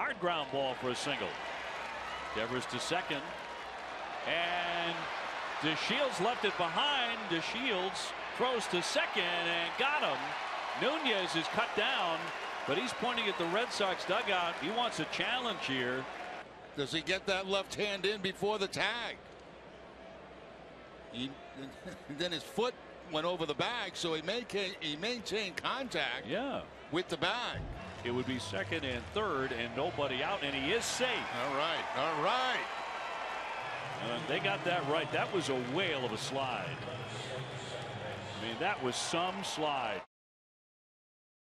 Hard ground ball for a single. Devers to second. And DeShields left it behind. DeShields throws to second and got him. Nunez is cut down, but he's pointing at the Red Sox dugout. He wants a challenge here. Does he get that left hand in before the tag? He, then his foot went over the bag, so he maintained, he maintained contact Yeah. with the bag. It would be second and third and nobody out and he is safe. All right, all right. Uh, they got that right. That was a whale of a slide. I mean, that was some slide.